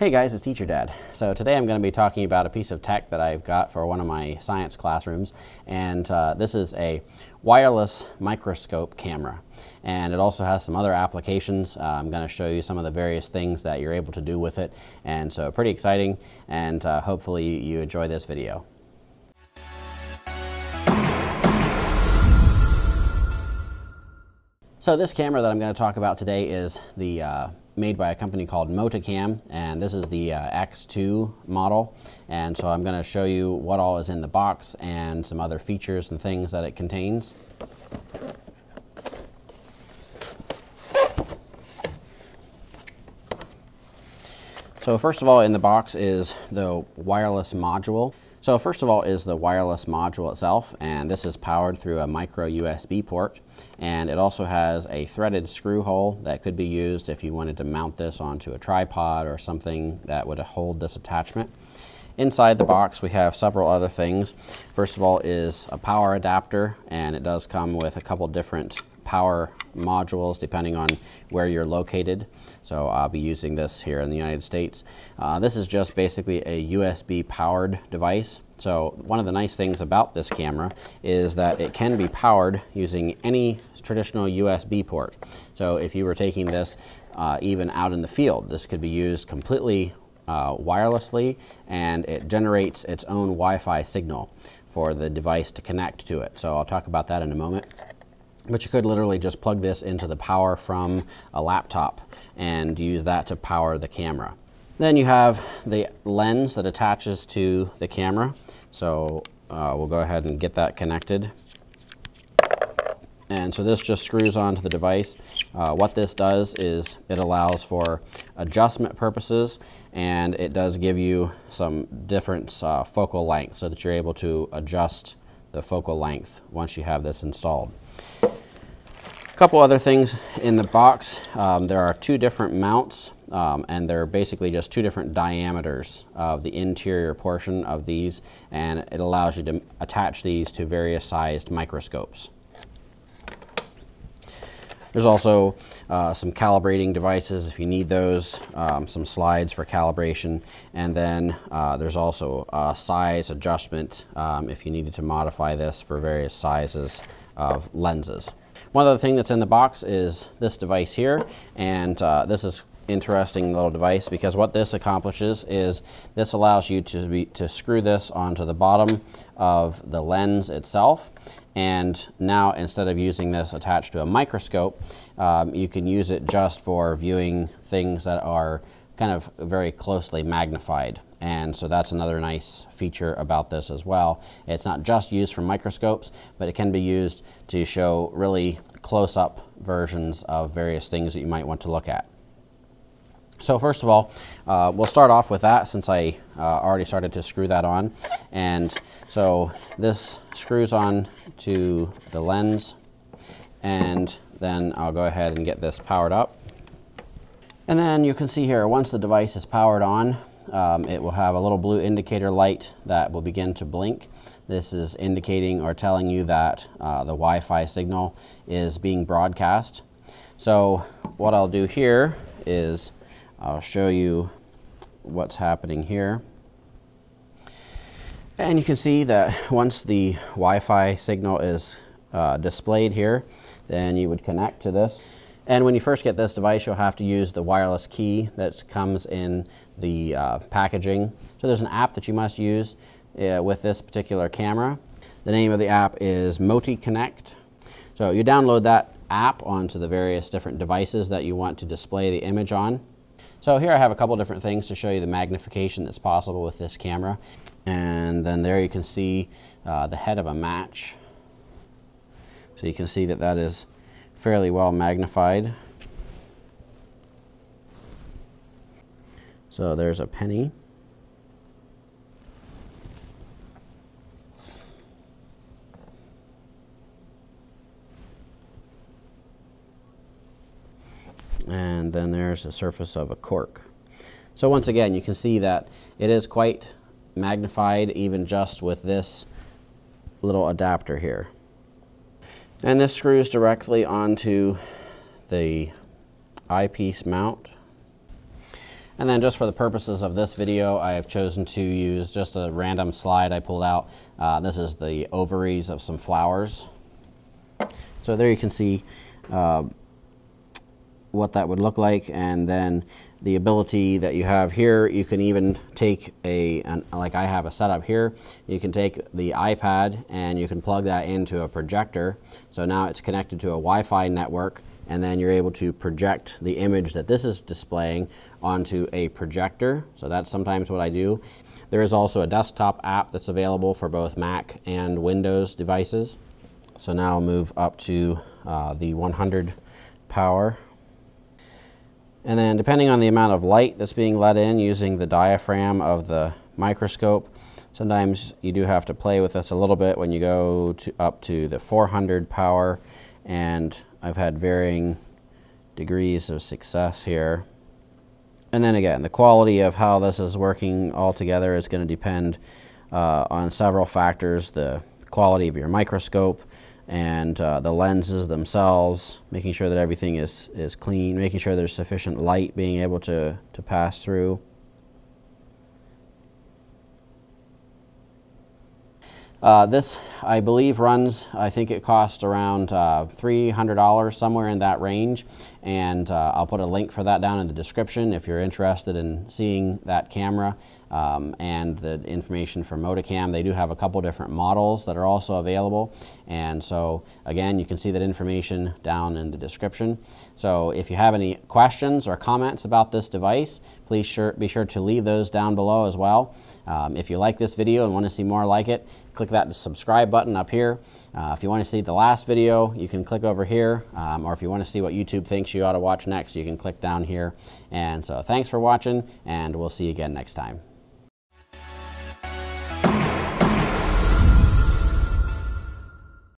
Hey guys, it's Teacher Dad. So today I'm going to be talking about a piece of tech that I've got for one of my science classrooms and uh, this is a wireless microscope camera and it also has some other applications. Uh, I'm going to show you some of the various things that you're able to do with it and so pretty exciting and uh, hopefully you enjoy this video. So this camera that I'm going to talk about today is the uh, made by a company called Moticam and this is the uh, X2 model and so I'm going to show you what all is in the box and some other features and things that it contains. So first of all in the box is the wireless module. So first of all is the wireless module itself, and this is powered through a micro USB port, and it also has a threaded screw hole that could be used if you wanted to mount this onto a tripod or something that would hold this attachment. Inside the box we have several other things. First of all is a power adapter, and it does come with a couple different power modules depending on where you're located. So I'll be using this here in the United States. Uh, this is just basically a USB powered device. So one of the nice things about this camera is that it can be powered using any traditional USB port. So if you were taking this uh, even out in the field, this could be used completely uh, wirelessly and it generates its own Wi-Fi signal for the device to connect to it. So I'll talk about that in a moment. But you could literally just plug this into the power from a laptop and use that to power the camera. Then you have the lens that attaches to the camera. So uh, we'll go ahead and get that connected. And so this just screws onto the device. Uh, what this does is it allows for adjustment purposes and it does give you some different uh, focal length so that you're able to adjust the focal length once you have this installed. A couple other things in the box. Um, there are two different mounts um, and they're basically just two different diameters of the interior portion of these and it allows you to attach these to various sized microscopes. There's also uh, some calibrating devices if you need those, um, some slides for calibration, and then uh, there's also a size adjustment um, if you needed to modify this for various sizes of lenses. One other thing that's in the box is this device here, and uh, this is interesting little device because what this accomplishes is this allows you to, be, to screw this onto the bottom of the lens itself and now instead of using this attached to a microscope um, you can use it just for viewing things that are kind of very closely magnified and so that's another nice feature about this as well. It's not just used for microscopes but it can be used to show really close-up versions of various things that you might want to look at. So first of all, uh, we'll start off with that since I uh, already started to screw that on. And so this screws on to the lens and then I'll go ahead and get this powered up. And then you can see here, once the device is powered on, um, it will have a little blue indicator light that will begin to blink. This is indicating or telling you that uh, the Wi-Fi signal is being broadcast. So what I'll do here is I'll show you what's happening here. And you can see that once the Wi-Fi signal is uh, displayed here, then you would connect to this. And when you first get this device, you'll have to use the wireless key that comes in the uh, packaging. So there's an app that you must use uh, with this particular camera. The name of the app is Moti Connect. So you download that app onto the various different devices that you want to display the image on. So here I have a couple different things to show you the magnification that's possible with this camera. And then there you can see uh, the head of a match. So you can see that that is fairly well magnified. So there's a penny. and then there's the surface of a cork. So once again, you can see that it is quite magnified even just with this little adapter here. And this screws directly onto the eyepiece mount. And then just for the purposes of this video, I have chosen to use just a random slide I pulled out. Uh, this is the ovaries of some flowers. So there you can see uh, what that would look like and then the ability that you have here, you can even take a, an, like I have a setup here, you can take the iPad and you can plug that into a projector. So now it's connected to a Wi-Fi network and then you're able to project the image that this is displaying onto a projector. So that's sometimes what I do. There is also a desktop app that's available for both Mac and Windows devices. So now I'll move up to uh, the 100 power and then depending on the amount of light that's being let in using the diaphragm of the microscope, sometimes you do have to play with this a little bit when you go to, up to the 400 power. And I've had varying degrees of success here. And then again, the quality of how this is working all together is going to depend uh, on several factors. The quality of your microscope, and uh, the lenses themselves, making sure that everything is, is clean, making sure there's sufficient light being able to, to pass through. Uh, this, I believe, runs, I think it costs around uh, $300, somewhere in that range. And uh, I'll put a link for that down in the description if you're interested in seeing that camera um, and the information for Moticam. They do have a couple different models that are also available. And so, again, you can see that information down in the description. So if you have any questions or comments about this device, please sure, be sure to leave those down below as well. Um, if you like this video and want to see more like it, click that subscribe button up here. Uh, if you want to see the last video, you can click over here. Um, or if you want to see what YouTube thinks you ought to watch next, you can click down here. And so thanks for watching, and we'll see you again next time.